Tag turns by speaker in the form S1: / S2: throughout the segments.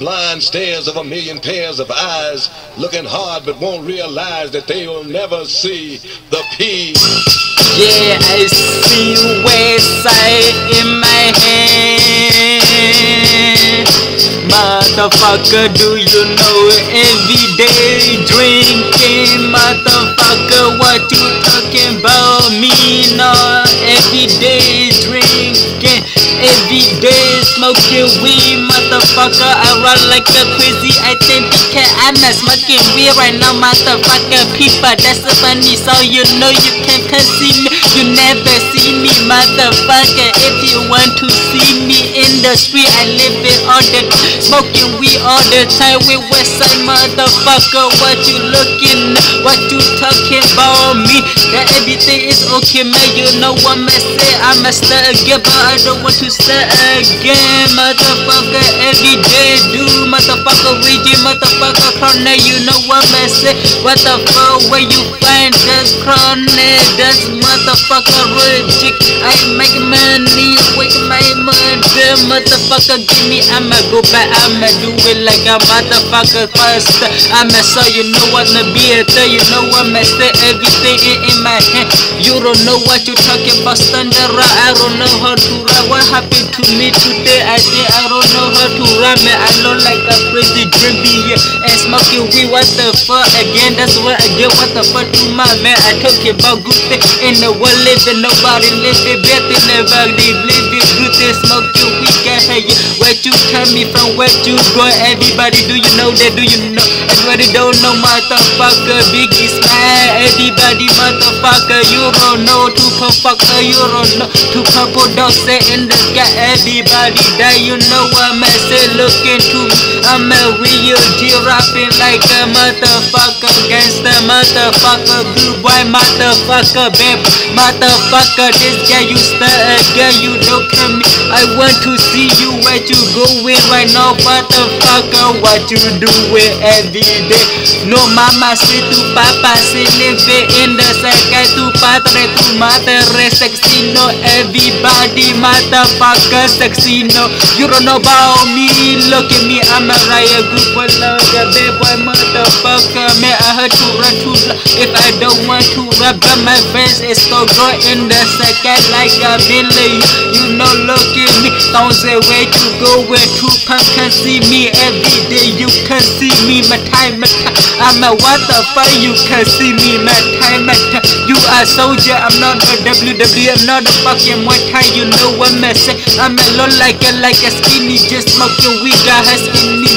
S1: blind stares of a million pairs of eyes, looking hard but won't realize that they will never see the P.
S2: Yeah, I see Westside in my hand. Motherfucker, do you know every day drinking? Motherfucker, what you talking Every day smoking weed, motherfucker. I run like a crazy. I think because I'm not smoking weed right now, motherfucker. People, that's so funny. So you know you can not see me. You never see me, motherfucker. If you want to see me the street, I live all the. Smoking weed all the time with Westside, motherfucker. What you looking? What you talking about me? That everything is okay, man. You know what I say? I'm a star again, but I don't want to say again, motherfucker. Every day, do motherfucker, Ouija, motherfucker, chronic. You know what I say? What the fuck? Where you find this chronic? This motherfucker, rich. I make money, wake my mother, motherfucker. Give me, I'ma go back, I'ma do it like a motherfucker first. I'ma show you know what to be a you know what I say? Everything in, in my hand. You don't know what you talking about, stand around. I don't know how to rap. What happened to me today? I think I don't know how to rap, man. I know like a crazy drinking, yeah. And smoking weed, what the fuck? Again, that's what I get. what the fuck to my man? I talk about good thing in the world living, nobody living better, nobody living good thing, smoking weed, can hear you. Where you me from where you go? Everybody, do you know that? Do you know? Everybody don't know, motherfucker. Biggie smile, everybody, motherfucker. You don't know, Tupac, fucker, you don't know. Don't say in the sky, everybody die. You know I'm say, look into me. I'm a real G rapping like a motherfucker, gangster, motherfucker, good boy, motherfucker, babe, motherfucker. This guy you start again, you don't come me. I want to see you where you going right now, motherfucker. What you doing every day? No mama, si tu papa, si live in the sky, tu padre, tu madre, sexy, no everybody, motherfucker, sexy, no. You don't know about me, look at me, I'm a riot group, love a bad boy, motherfucker, man, I heard to run to if I don't want to rap, but my friends is so grow in the sky like a billion. You know, look at me, say where to go, where to come, can see me every day, you can see me, my time, my time. I'm a what the fuck, you can see me, my time, my time. You are soldier, I'm not a WWE, I'm not a fucking Muay Thai, you know what I'm saying. I'm a low like a, like a skinny, just smoking weed, got her skinny.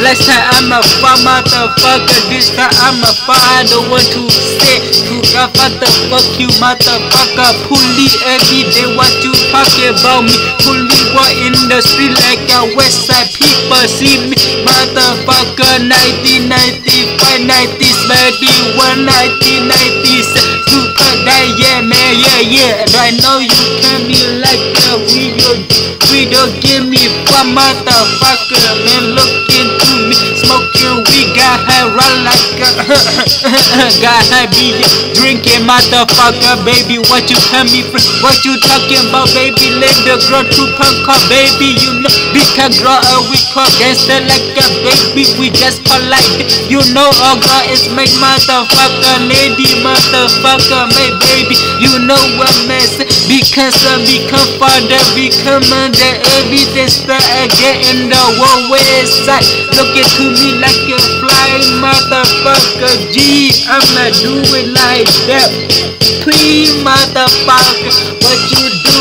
S2: Last time I'm a far motherfucker, this time I'm a far, I don't want to say to God, what the fuck you motherfucker, pulley every day, what you talking about me, pulley what in the street like a west side people see me, motherfucker, 1995, 90s, baby, 1990s, super die, yeah man, yeah, yeah, and I know you can be like a video, motherfucker, man, look into me, like a, got her be drinking, motherfucker, baby, what you tell me, from? what you talking about, baby, let the girl to punk up, baby, you know, we can grow a we call gangster like a baby, we just polite, you know, all girl is my motherfucker, lady, motherfucker, my baby, you know what mess, because I become father, become under everything, start again in the one way side, look into me like a fly, motherfucker, G, I'm not doing like that, please, motherfucker, what you do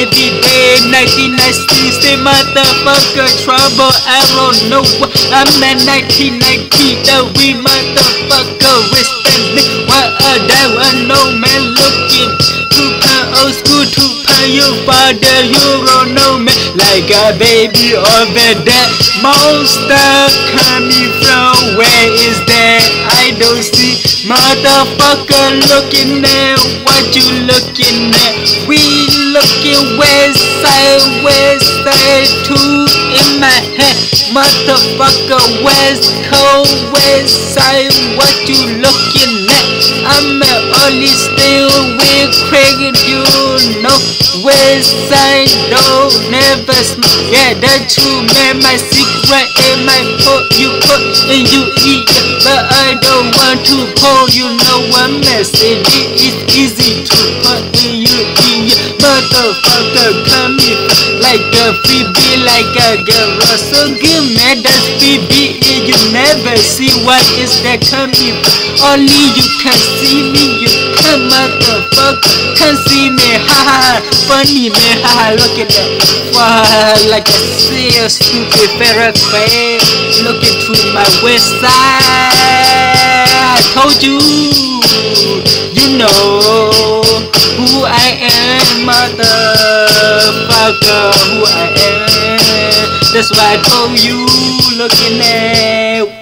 S2: every day, 1990s, say motherfucker, trouble, I don't know what, I'm at 1990, the we motherfucker, we standing, what a day, I know, man, looking, to pound old school, to pound your father, you don't know, man, like a baby over there, monster coming from, see, motherfucker, looking at, what you looking at, we looking west side, west side, two in my head, motherfucker, west coast, west side, what you looking at? I'm only still with Craig, know. West side, don't never smile. Yeah, that true man, my secret in my pot, you put and you eat. But I don't want to pour, you know what message. It is easy to put in you eat. Motherfucker, come here like a freebie, like a girl. So give me that freebie. and You never see what is that coming. Only you can see me, you can motherfucker can see me. Ha ha ha, funny man. Ha ha, look at that. Wow, like a seal, stupid ferret face. Looking to my west side. I told you, you know who I am, motherfucker. Who I am. That's why I told you, looking at